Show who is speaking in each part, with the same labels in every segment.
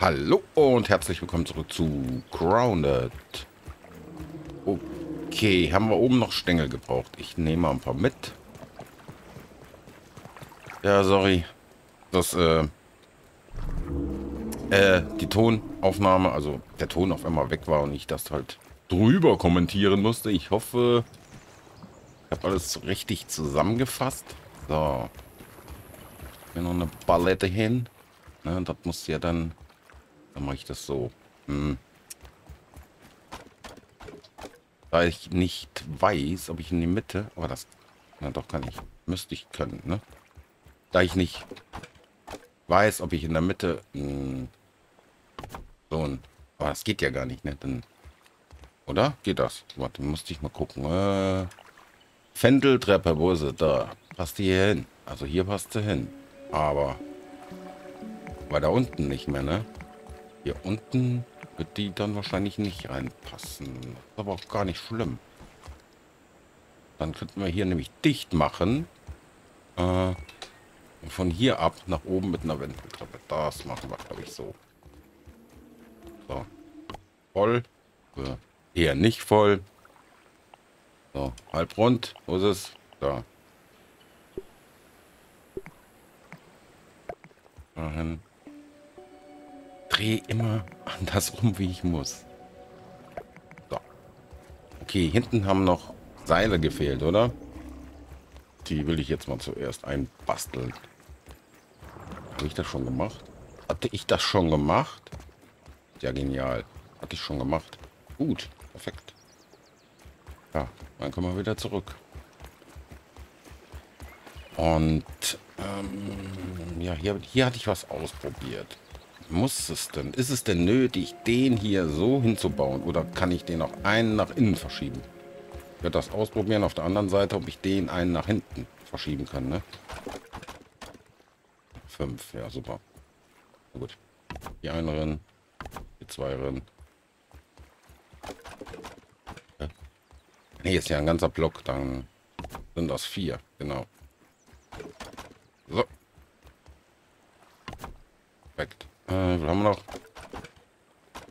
Speaker 1: Hallo und herzlich willkommen zurück zu Grounded. Okay, haben wir oben noch Stängel gebraucht. Ich nehme mal ein paar mit. Ja, sorry. Das, äh, äh, die Tonaufnahme, also der Ton auf einmal weg war und ich das halt drüber kommentieren musste. Ich hoffe, ich habe alles richtig zusammengefasst. So. Hier noch eine Ballette hin. Ne, das muss ja dann dann mache ich das so. Hm. Da ich nicht weiß, ob ich in die Mitte... Aber das... Na doch, kann ich. Müsste ich können, ne? Da ich nicht weiß, ob ich in der Mitte... Hm, so ein... Aber das geht ja gar nicht, ne? Dann, oder? Geht das? Warte, musste ich mal gucken. Äh, Fendeltreppe, wo ist sie? Da. Passt die hier hin. Also hier passt sie hin. Aber... War da unten nicht mehr, ne? Hier unten wird die dann wahrscheinlich nicht reinpassen. Ist aber auch gar nicht schlimm. Dann könnten wir hier nämlich dicht machen. Äh, von hier ab nach oben mit einer Wendeltreppe. Das machen wir, glaube ich, so. So. Voll. Ja. Eher nicht voll. So, halb rund. Wo ist es? Da. Drehe immer andersrum, wie ich muss. So. Okay, hinten haben noch Seile gefehlt, oder? Die will ich jetzt mal zuerst einbasteln. Habe ich das schon gemacht? Hatte ich das schon gemacht? Ja, genial. Hatte ich schon gemacht. Gut, perfekt. Ja, dann kommen wir wieder zurück. Und ähm, ja, hier, hier hatte ich was ausprobiert. Muss es denn? Ist es denn nötig, den hier so hinzubauen? Oder kann ich den auch einen nach innen verschieben? Ich werde das ausprobieren auf der anderen Seite, ob ich den einen nach hinten verschieben kann, ne? Fünf, ja, super. Gut. Die eine rein, die zwei rein. Ne, ist ja ein ganzer Block, dann sind das vier, genau. So. Perfekt. Äh, wir haben noch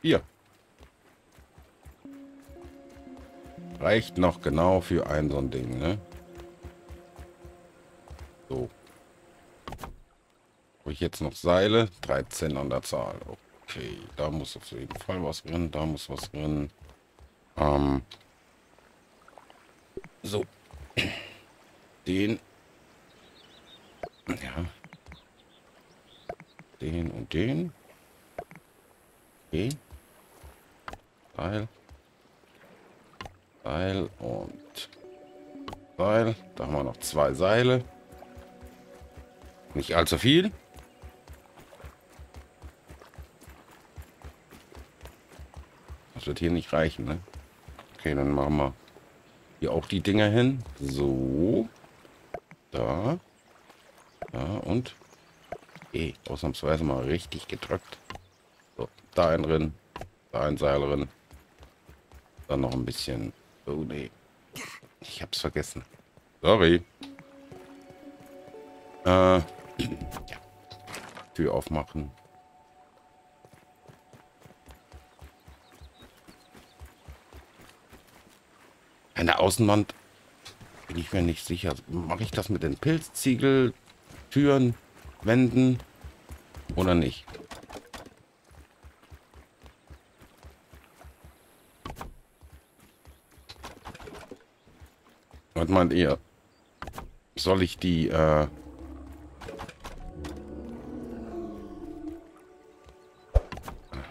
Speaker 1: vier. Reicht noch genau für ein so ein Ding, ne? So. Habe ich jetzt noch Seile? 13 an der Zahl. Okay, da muss auf jeden Fall was drin. Da muss was drin. Ähm. So. Den. Ja, den und den. Okay. Seil. Seil und Seil. Da haben wir noch zwei Seile. Nicht allzu viel. Das wird hier nicht reichen, ne? Okay, dann machen wir hier auch die Dinger hin. So. Da. Da und Okay, ausnahmsweise mal richtig gedrückt. So, da ein drin, da ein Seil drin. Dann noch ein bisschen. Oh nee. Ich hab's vergessen. Sorry. Äh, ja. Tür aufmachen. Der Außenwand bin ich mir nicht sicher. Mache ich das mit den Pilzziegel, Türen? Wenden oder nicht. Was meint ihr? Soll ich die, äh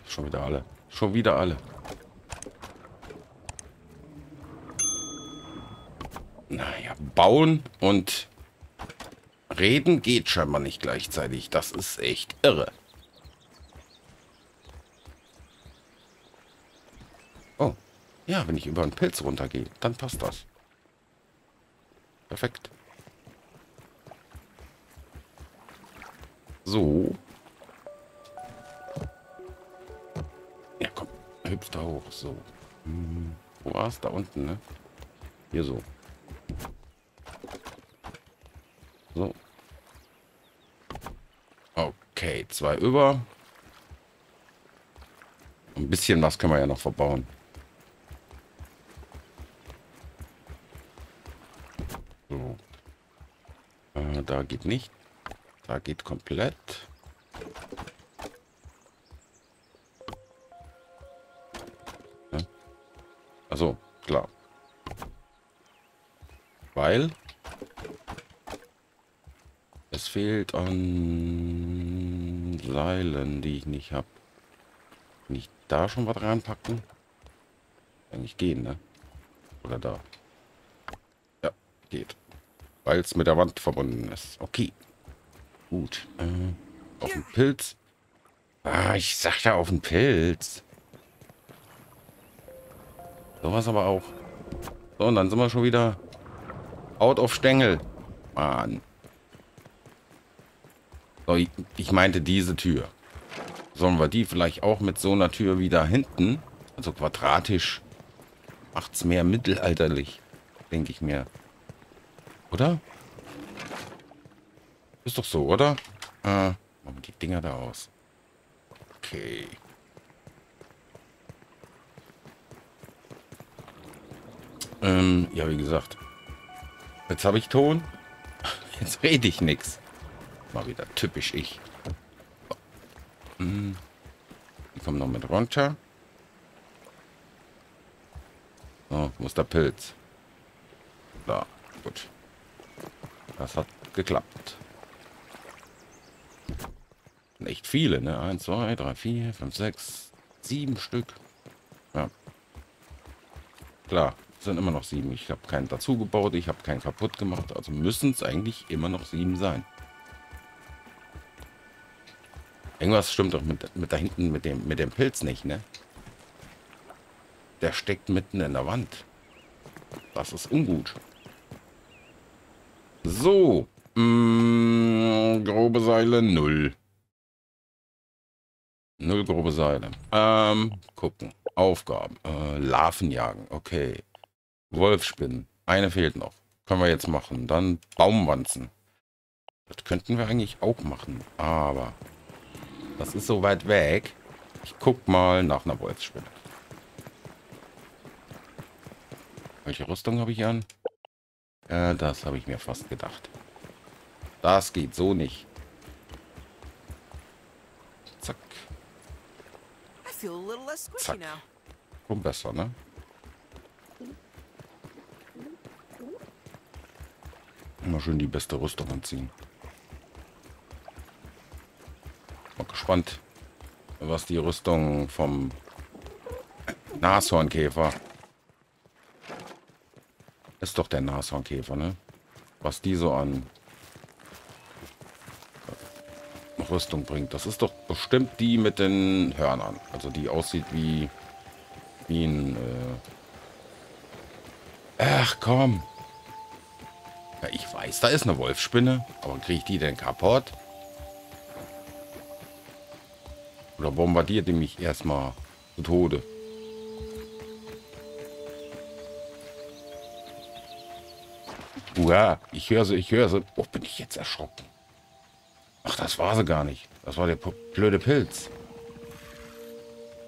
Speaker 1: Schon wieder alle. Schon wieder alle. Naja, bauen und Reden geht scheinbar nicht gleichzeitig. Das ist echt irre. Oh. Ja, wenn ich über einen Pilz runtergehe, dann passt das. Perfekt. So. Ja, komm. Hübsch da hoch. So. Hm. Wo war es? Da unten, ne? Hier so. So. Okay, zwei über. Ein bisschen was können wir ja noch verbauen. So. Äh, da geht nicht. Da geht komplett. Also, klar. Weil fehlt an Seilen, die ich nicht habe. Kann ich da schon was reinpacken? Eigentlich gehen, ne? Oder da. Ja, geht. Weil es mit der Wand verbunden ist. Okay. Gut. Äh, auf den Pilz. Ah, ich sagte auf den Pilz. Sowas aber auch. So, und dann sind wir schon wieder out of Stängel. Mann. So, ich, ich meinte diese Tür. Sollen wir die vielleicht auch mit so einer Tür wieder hinten, also quadratisch, macht's mehr mittelalterlich, denke ich mir. Oder? Ist doch so, oder? Äh, machen die Dinger da aus. Okay. Ähm, ja, wie gesagt. Jetzt habe ich Ton. Jetzt rede ich nichts. Mal wieder typisch ich. Hm. Die kommen noch mit runter. So, wo ist der Pilz? Da, gut. Das hat geklappt. Echt viele, ne? Eins, zwei, drei, vier, fünf, sechs, sieben Stück. Ja. Klar, sind immer noch sieben. Ich habe keinen dazu gebaut, ich habe keinen kaputt gemacht. Also müssen es eigentlich immer noch sieben sein. Irgendwas stimmt doch mit, mit da hinten mit dem, mit dem Pilz nicht, ne? Der steckt mitten in der Wand. Das ist ungut. So. Mh, mm, grobe Seile, null. Null grobe Seile. Ähm, gucken. Aufgaben. Äh, Larven jagen. Okay. Wolfspinnen. Eine fehlt noch. Können wir jetzt machen. Dann Baumwanzen. Das könnten wir eigentlich auch machen. Aber das ist so weit weg. Ich guck mal nach einer Wolfsspinne. Welche Rüstung habe ich an? Ja, das habe ich mir fast gedacht. Das geht so nicht. Zack. Zack. Komm besser, ne? Immer schön die beste Rüstung anziehen. Mal gespannt, was die Rüstung vom Nashornkäfer ist doch der Nashornkäfer, ne? Was die so an Rüstung bringt. Das ist doch bestimmt die mit den Hörnern. Also die aussieht wie, wie ein... Äh Ach komm. Ja, ich weiß, da ist eine Wolfsspinne. Aber kriege ich die denn kaputt? Oder bombardiert die mich erstmal zu Tode? Ja, ich höre sie, ich höre sie. Oh, bin ich jetzt erschrocken. Ach, das war sie gar nicht. Das war der blöde Pilz.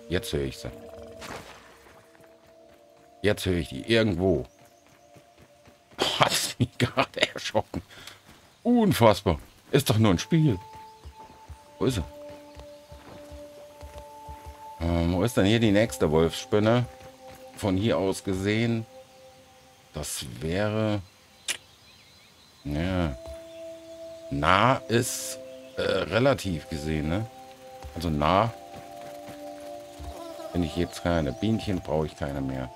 Speaker 1: Jetzt höre ich sie. Jetzt höre ich die irgendwo. Hat mich gerade erschrocken. Unfassbar. Ist doch nur ein Spiel. Wo ist sie? Ähm, wo ist denn hier die nächste Wolfsspinne? Von hier aus gesehen. Das wäre... Ja. Nah ist äh, relativ gesehen, ne? Also nah. Wenn ich jetzt keine Bienchen, brauche ich keine mehr.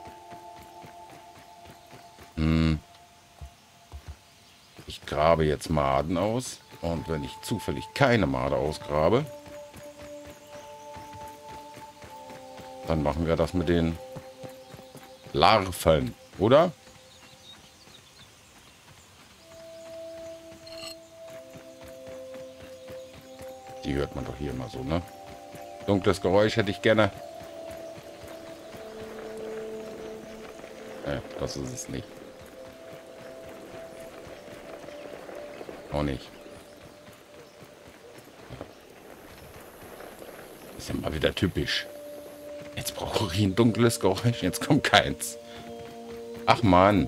Speaker 1: Hm. Ich grabe jetzt Maden aus. Und wenn ich zufällig keine Made ausgrabe, dann machen wir das mit den Larven, oder? Die hört man doch hier immer so, ne? Dunkles Geräusch hätte ich gerne. Äh, das ist es nicht. Auch nicht. Ist ja mal wieder typisch. Brauche ich ein dunkles Geräusch. Jetzt kommt keins. Ach man.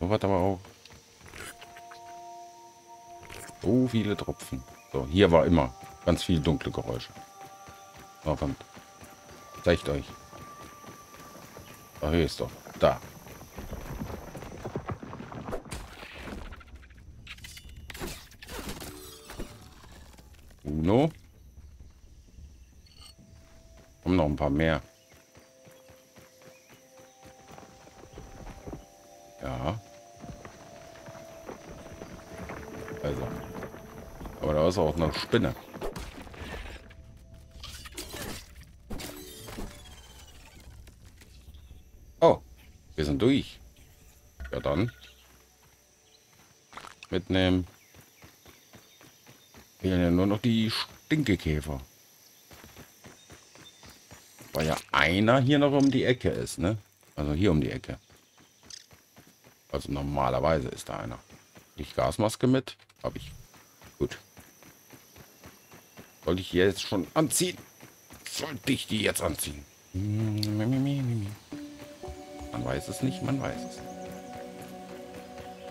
Speaker 1: So was aber auch. So viele Tropfen. So, hier war immer ganz viel dunkle Geräusche. So, kommt. Zeigt euch. Da hier ist doch. Da. Uno. Kommen noch ein paar mehr. Ja. Also. Aber da ist auch eine Spinne. Oh, wir sind durch. Ja dann. Mitnehmen. Fehlen ja nur noch die Stinkekäfer. Weil ja einer hier noch um die Ecke ist, ne? Also hier um die Ecke. Also normalerweise ist da einer. Ich Gasmaske mit? Habe ich. Gut. Soll ich jetzt schon anziehen? Sollte ich die jetzt anziehen? Man weiß es nicht, man weiß es.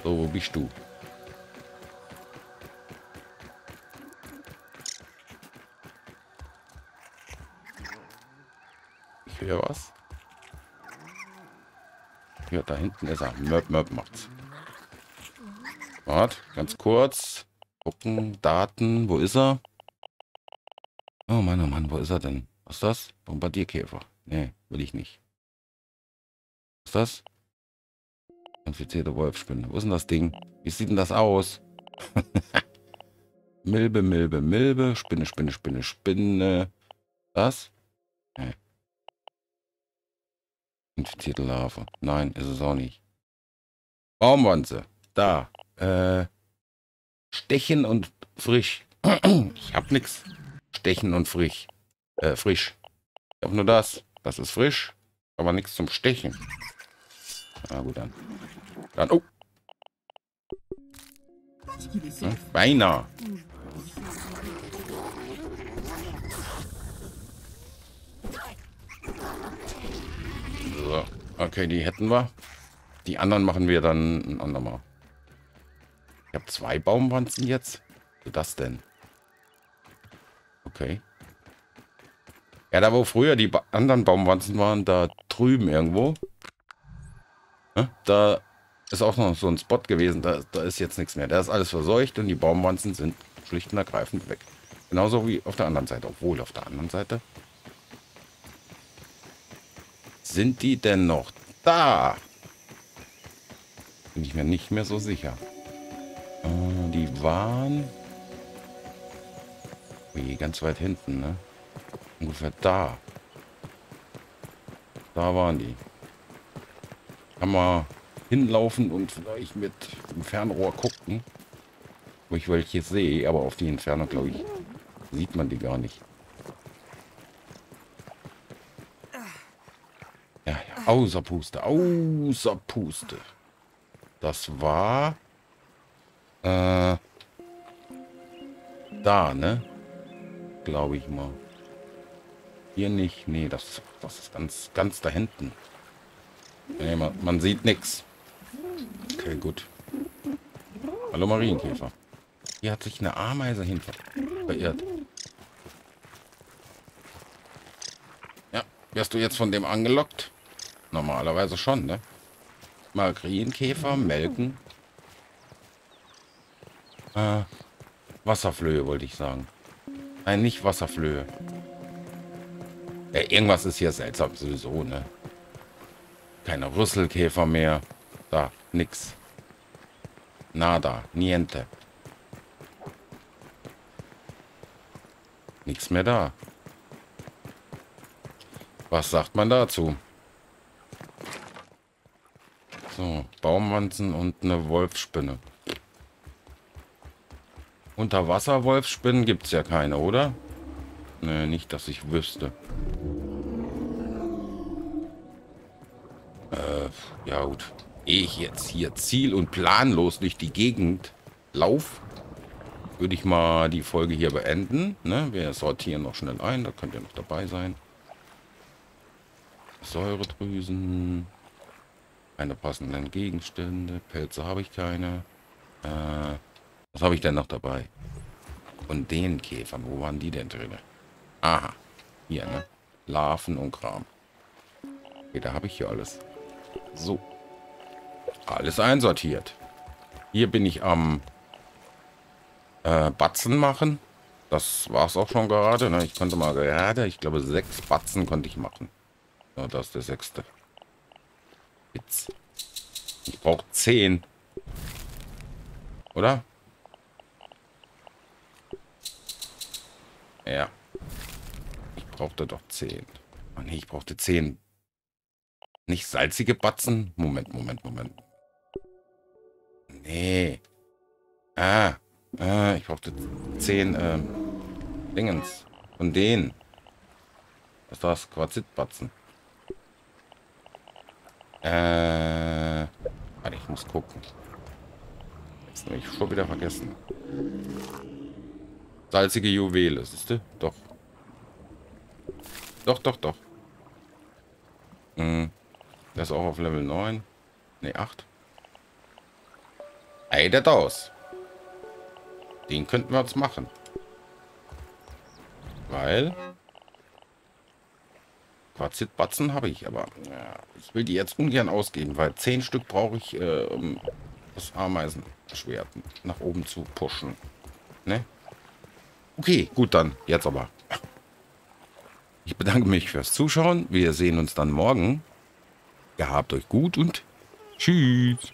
Speaker 1: So, wo bist du? Höre was. Ja, da hinten ist er. Möp, möp macht's. Warte, ganz kurz. Gucken, Daten, wo ist er? Oh Mann, oh Mann, wo ist er denn? Was ist das? Bombardierkäfer. Nee, will ich nicht. Was ist das? Infizierte Wolfspinne. Wo ist denn das Ding? Wie sieht denn das aus? Milbe, Milbe, Milbe. Spinne, Spinne, Spinne, Spinne. Das? Nee. Infizierte Larve. Nein, ist es auch nicht. Baumwanze. Da. Äh, stechen und frisch. ich hab nix. Stechen und frisch. Äh, frisch. Ich hab nur das. Das ist frisch, aber nichts zum Stechen. Na gut, dann. Dann, oh. Hm, beinahe. So. Okay, die hätten wir. Die anderen machen wir dann ein andermal. Ich habe zwei Baumwanzen jetzt. Was das denn? Okay. Ja, da wo früher die ba anderen Baumwanzen waren, da drüben irgendwo. Ja, da ist auch noch so ein Spot gewesen. Da, da ist jetzt nichts mehr. Da ist alles verseucht und die Baumwanzen sind schlicht und ergreifend weg. Genauso wie auf der anderen Seite. Obwohl auf der anderen Seite. Sind die denn noch da? Bin ich mir nicht mehr so sicher. Äh, die waren... Ui, ganz weit hinten, ne? Ungefähr da. Da waren die. Kann man hinlaufen und vielleicht mit dem Fernrohr gucken, wo ich welche sehe, aber auf die Entfernung, glaube ich, sieht man die gar nicht. Ja, ja, außer Puste, außer Puste. Das war äh, da, ne? Glaube ich mal. Hier nicht. Nee, das, das ist ganz, ganz da hinten. Nee, man, man sieht nichts. Okay, gut. Hallo Marienkäfer. Hier hat sich eine Ameise hin verirrt. Ja, wirst du jetzt von dem angelockt? Normalerweise schon, ne? Marienkäfer melken. Äh, Wasserflöhe wollte ich sagen. Nein, nicht Wasserflöhe. Ja, irgendwas ist hier seltsam sowieso, ne? Keine Rüsselkäfer mehr. Da, nix. Nada, niente. Nichts mehr da. Was sagt man dazu? So, Baumwanzen und eine Wolfsspinne. Unterwasser-Wolfsspinnen gibt es ja keine, oder? Ne, nicht, dass ich wüsste. Äh, ja gut. Ehe ich jetzt hier ziel- und planlos durch die Gegend lauf, würde ich mal die Folge hier beenden. Ne? Wir sortieren noch schnell ein, da könnt ihr noch dabei sein. Säuredrüsen. Keine passenden Gegenstände. Pelze habe ich keine. Äh, was habe ich denn noch dabei? Und den Käfern, wo waren die denn drin? Aha, hier, ne? Larven und Kram. Okay, da habe ich hier alles. So. Alles einsortiert. Hier bin ich am äh, Batzen machen. Das war es auch schon gerade. Ne? Ich konnte mal gerade, ich glaube, sechs Batzen konnte ich machen. Ja, das ist der sechste. Jetzt. Ich brauche zehn. Oder? Ja. Ich brauchte doch zehn. Oh nee, ich brauchte zehn. Nicht salzige Batzen? Moment, Moment, Moment. Nee. Ah. Ah, ich brauchte zehn ähm, Dingens. Von denen. Was ist das? Quarzitbatzen. Äh. Warte, ich muss gucken. Jetzt habe ich schon wieder vergessen. Salzige Juwele, siehst du? Doch. Doch, doch, doch. Hm. Das ist auch auf Level 9. Ne, 8. Ey, der aus. Den könnten wir uns machen. Weil... Quarzitbatzen habe ich, aber ja, ich will die jetzt ungern ausgeben, weil 10 Stück brauche ich, äh, um das Ameisenschwert nach oben zu pushen. Ne? Okay, gut dann. Jetzt aber. Ich bedanke mich fürs Zuschauen. Wir sehen uns dann morgen. Gehabt euch gut und tschüss.